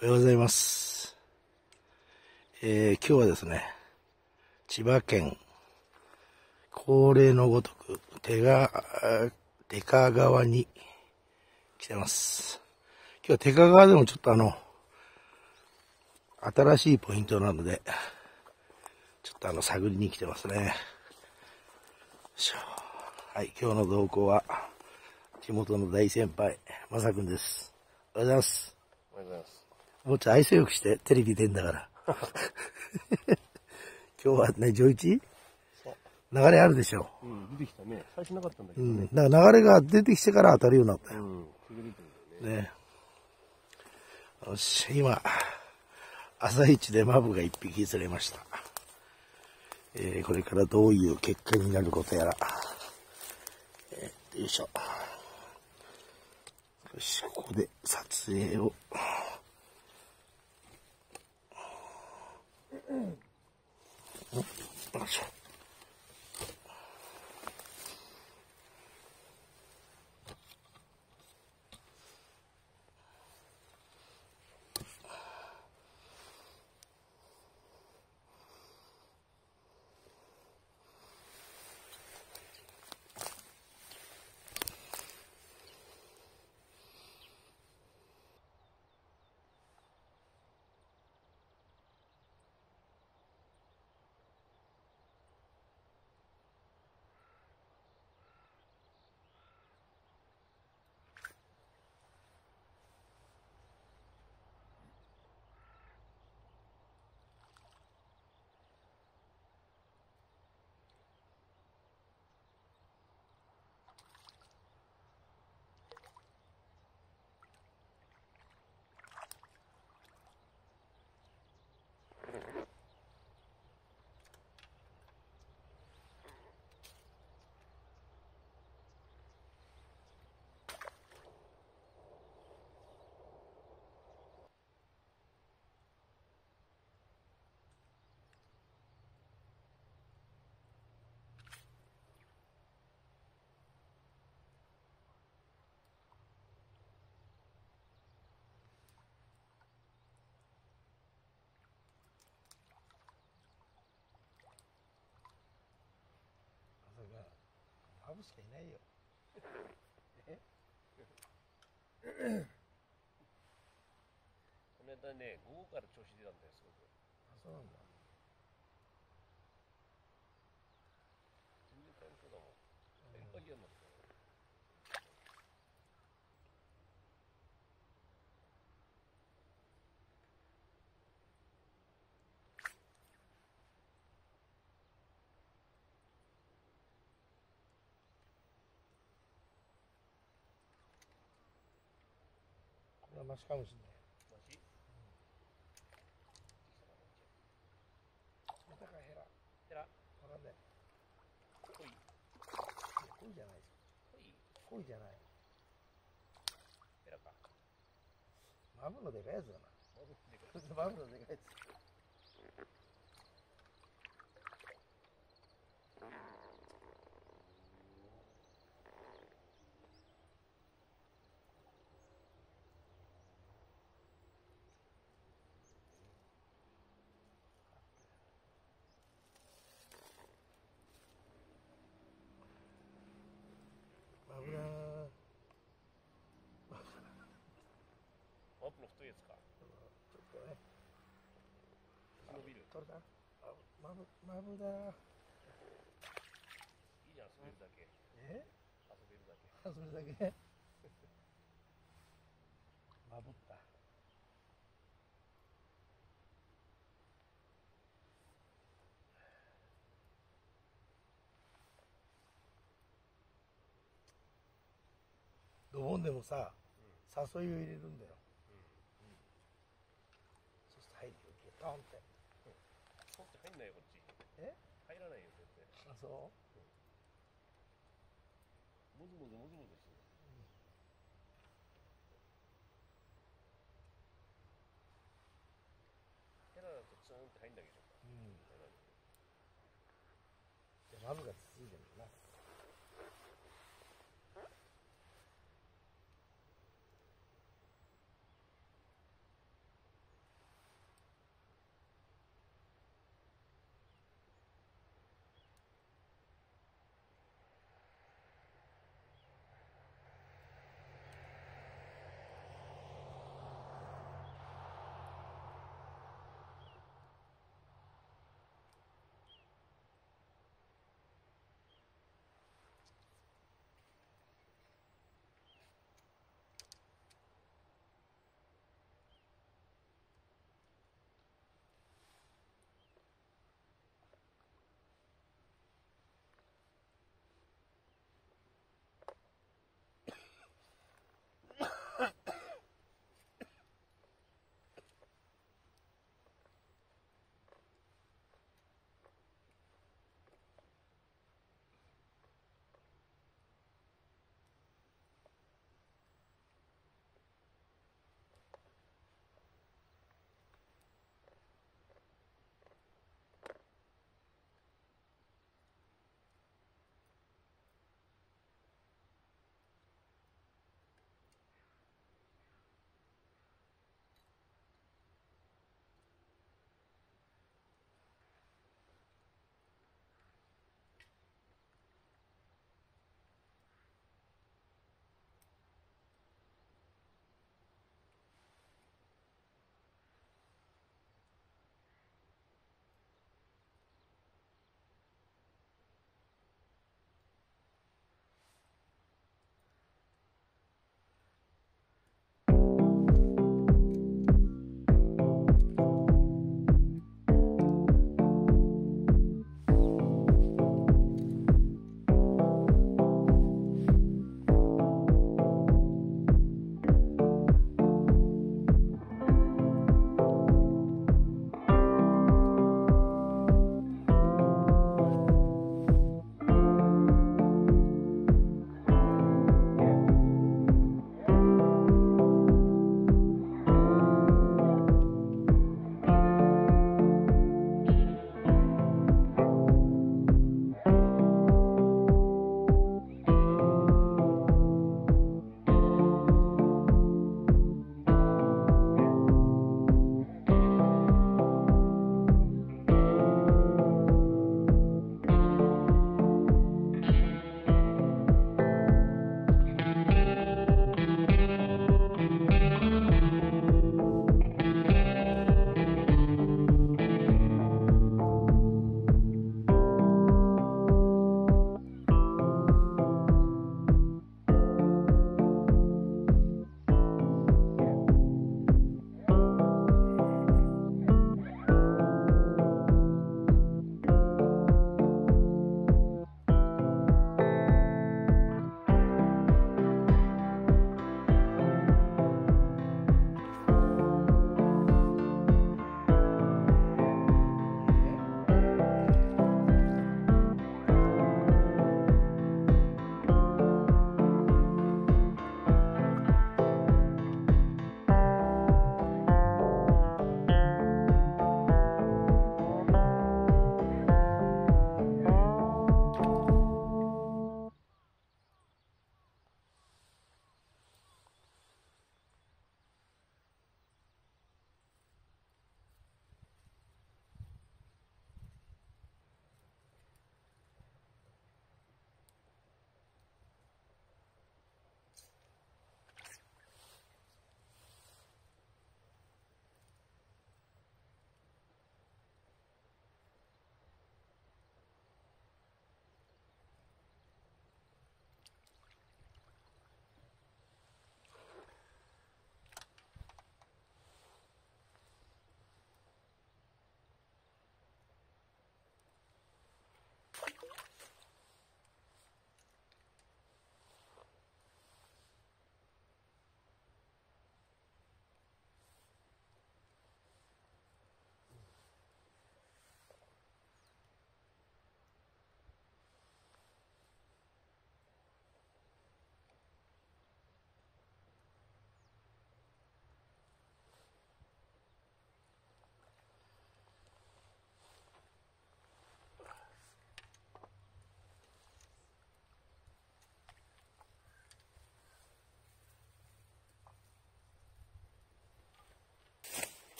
おはようございます。えー今日はですね、千葉県、恒例のごとく、手が、手川川に来てます。今日は手川川でもちょっとあの、新しいポイントなので、ちょっとあの、探りに来てますね。はい、今日の動向は、地元の大先輩、まさくんです。おはようございます。おはようございます。もうちょっと愛想よくして、テレビ出んだから。今日はね、ジョイチそう。流れあるでしょうん、出てきたね。最初なかったんだけう。うどね。ん。だから流れが出てきてから当たるようになったよ。うん。気が出てるね。ね。よし、今、朝一でマブが一匹釣れました。えー、これからどういう結果になることやら。えー、よいしょ。よし、ここで撮影を。よいしょ。ハブしかいないよ。この間ね、午後から調子出たんだよ、すごく。あ、そうなんだ。全然大変そうだもん。いっぱい嫌になったよ。これはマシかもしれない。マジまたかヘラ。ヘラ、わかんない。濃い、恋じゃないです。濃い、恋じゃない。ヘラか。マブのでかいやつだな。マブでかい マブのでかいやつ。マブだー。マブの太いやつか。ちょっとね。伸びる。取れたあマブ、マブだー。いいじゃん、遊べるだけ。え？遊べるだけ。あ、それだけ？まぶった。ドボンでもさ、誘いを入れるんだよ。そうすると入るよ、ドーンって。ないよ、こっち。え？入らないよ、全然。あ、そう？もずもずもずもずしてる。ヘラだとツーンって入んだけど。うん。がつついてるな。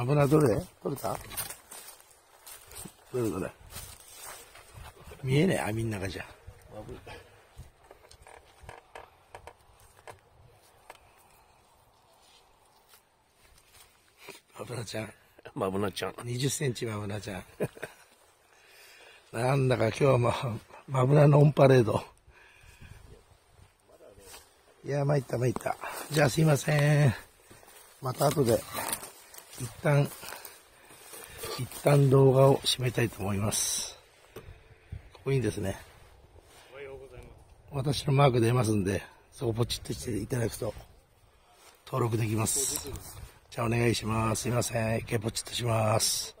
マブナどれ？取れた？どれどれ？見えねえ網の中じゃ。まぶマブナちゃん。まぶなちゃん。20センチマブナちゃん。なんだか今日はま、マブナのオンパレード。いや、参った参った。じゃあすいません。また後で、一旦、一旦動画を締めたいと思います。ここにですね、私のマーク出ますんで、そこポチッとしていただくと、登録できます。じゃあお願いします。すいません。一回ポチッとします。